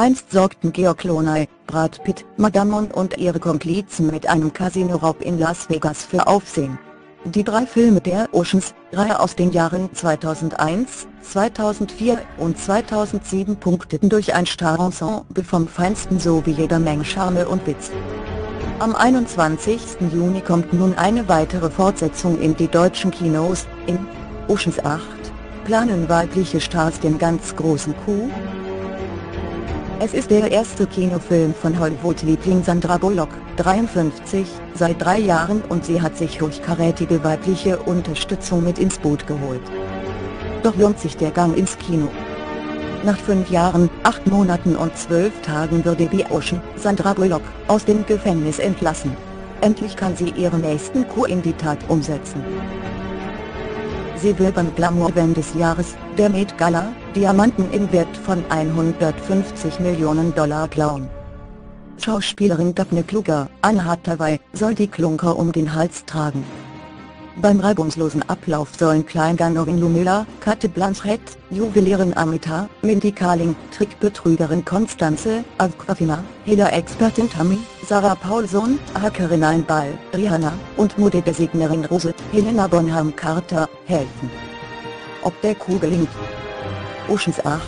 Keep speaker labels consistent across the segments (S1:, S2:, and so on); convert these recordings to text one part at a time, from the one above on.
S1: Einst sorgten Georg Clooney, Brad Pitt, Madame und ihre Komplizen mit einem Casino-Raub in Las Vegas für Aufsehen. Die drei Filme der Oceans-Reihe aus den Jahren 2001, 2004 und 2007 punkteten durch ein Star-Ensemble vom Feinsten sowie jeder Menge Charme und Witz. Am 21. Juni kommt nun eine weitere Fortsetzung in die deutschen Kinos, in Oceans 8 planen weibliche Stars den ganz großen Coup? Es ist der erste Kinofilm von Hollywood-Liebling Sandra Bullock, 53, seit drei Jahren und sie hat sich hochkarätige weibliche Unterstützung mit ins Boot geholt. Doch lohnt sich der Gang ins Kino. Nach fünf Jahren, acht Monaten und zwölf Tagen würde Debbie Ocean, Sandra Bullock, aus dem Gefängnis entlassen. Endlich kann sie ihren nächsten Coup in die Tat umsetzen. Beim Glamour-Event des Jahres, der Met Gala, Diamanten im Wert von 150 Millionen Dollar klauen. Schauspielerin Daphne Kluger, Anne Hathaway, soll die Klunker um den Hals tragen. Beim reibungslosen Ablauf sollen Kleinganorin Lumilla, Kate Blanchett, Juwelierin Amita, Mindy Kaling, Trickbetrügerin Konstanze, Aquafina, Hela-Expertin Tammy, Sarah Paulson, Hackerin Einball, Rihanna und Modegegnerin Rose, Helena Bonham Carter, helfen. Ob der Kuh gelingt? Oceans 8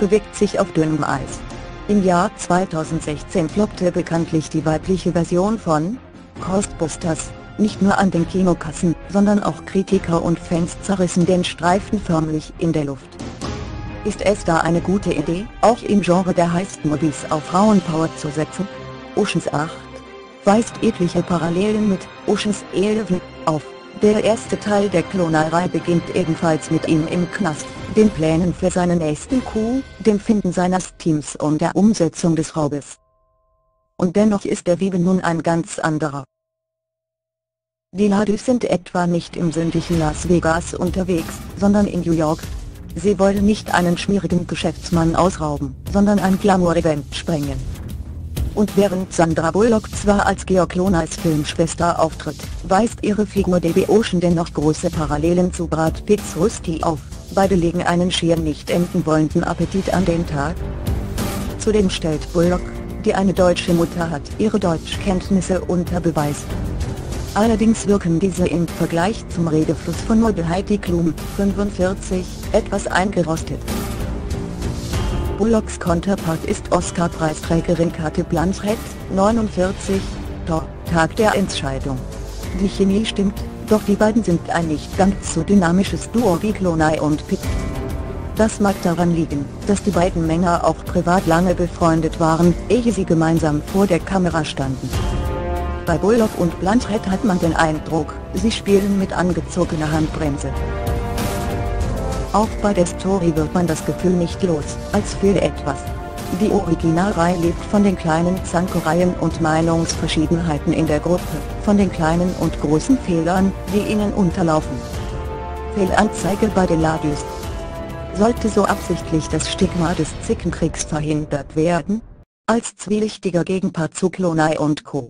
S1: bewegt sich auf dünnem Eis. Im Jahr 2016 floppte bekanntlich die weibliche Version von Ghostbusters nicht nur an den Kinokassen, sondern auch Kritiker und Fans zerrissen den Streifen förmlich in der Luft. Ist es da eine gute Idee, auch im Genre der Heist-Movies auf Frauenpower zu setzen? Oceans 8 weist etliche Parallelen mit Oceans 11 auf. Der erste Teil der Klonerei beginnt ebenfalls mit ihm im Knast, den Plänen für seinen nächsten Coup, dem Finden seines Teams und der Umsetzung des Raubes. Und dennoch ist der Wiebe nun ein ganz anderer. Die Ladus sind etwa nicht im sündlichen Las Vegas unterwegs, sondern in New York. Sie wollen nicht einen schmierigen Geschäftsmann ausrauben, sondern ein Glamour-Event sprengen. Und während Sandra Bullock zwar als Georg Clooney's Filmschwester auftritt, weist ihre Figur Debbie Ocean dennoch große Parallelen zu Brad Pitts Rusty auf. Beide legen einen schier nicht enden wollenden Appetit an den Tag. Zudem stellt Bullock, die eine deutsche Mutter hat, ihre Deutschkenntnisse unter Beweis. Allerdings wirken diese im Vergleich zum Redefluss von Model Heidi Klum, 45, etwas eingerostet. Bullocks Konterpart ist Oscar-Preisträgerin Kate Blanchett, 49, Tor, Tag der Entscheidung. Die Chemie stimmt, doch die beiden sind ein nicht ganz so dynamisches Duo wie Cloney und Pitt. Das mag daran liegen, dass die beiden Männer auch privat lange befreundet waren, ehe sie gemeinsam vor der Kamera standen. Bei Bullock und Blanchett hat man den Eindruck, sie spielen mit angezogener Handbremse. Auch bei der Story wird man das Gefühl nicht los, als fehle etwas. Die Originalreihe lebt von den kleinen Zankereien und Meinungsverschiedenheiten in der Gruppe, von den kleinen und großen Fehlern, die ihnen unterlaufen. Fehlanzeige bei den Ladies. Sollte so absichtlich das Stigma des Zickenkriegs verhindert werden? Als zwielichtiger Gegenpart zu Cloney und Co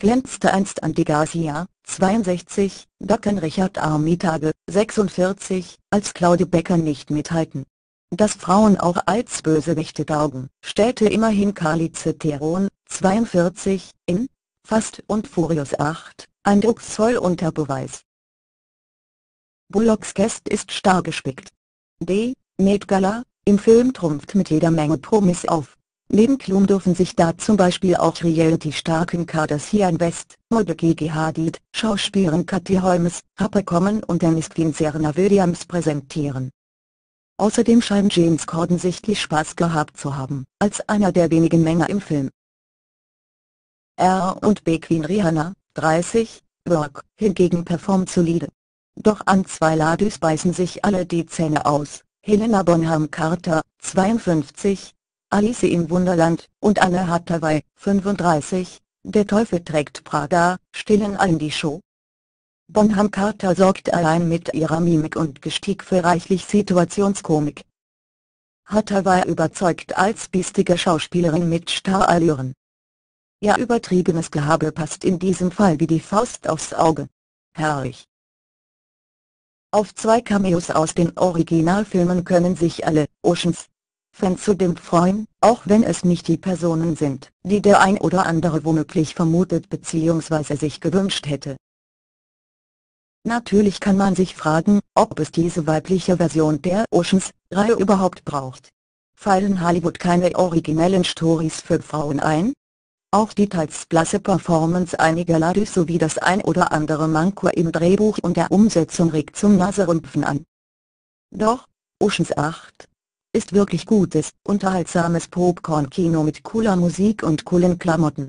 S1: glänzte einst Andy Garcia, 62, Docken Richard Armitage, 46, als Claude Becker nicht mithalten. Dass Frauen auch als Bösewichte taugen, stellte immerhin Carlice Theron, 42, in Fast und Furious 8, eindrucksvoll unter Beweis. Bullocks Guest ist starr gespickt. D. Met Gala, im Film trumpft mit jeder Menge Promis auf. Neben Klum dürfen sich da zum Beispiel auch Reality-starken Kardashian West, Model Gigi Hadid, Schauspielerin Kathi Holmes, Rapper Common und Dennis Queen Serena Williams präsentieren. Außerdem scheint James Corden sichtlich Spaß gehabt zu haben, als einer der wenigen Männer im Film. R und B Queen Rihanna, 30, Work, hingegen performt solide. Doch an zwei Ladus beißen sich alle die Zähne aus. Helena Bonham Carter, 52, Alice im Wunderland, und Anne Hathaway, 35, Der Teufel trägt Prada, stillen allen die Show. Bonham Carter sorgt allein mit ihrer Mimik und Gestieg für reichlich Situationskomik. Hathaway überzeugt als biestige Schauspielerin mit Starallüren. Ihr übertriebenes Gehabe passt in diesem Fall wie die Faust aufs Auge. Herrlich. Auf zwei Cameos aus den Originalfilmen können sich alle Oceans Fans zudem freuen, auch wenn es nicht die Personen sind, die der ein oder andere womöglich vermutet bzw. sich gewünscht hätte. Natürlich kann man sich fragen, ob es diese weibliche Version der Oceans-Reihe überhaupt braucht. Fallen Hollywood keine originellen Stories für Frauen ein? Auch die teils blasse Performance einiger Ladies sowie das ein oder andere Manko im Drehbuch und der Umsetzung regt zum Naserümpfen an. Doch, Oceans 8 ist wirklich gutes, unterhaltsames Popcorn-Kino mit cooler Musik und coolen Klamotten.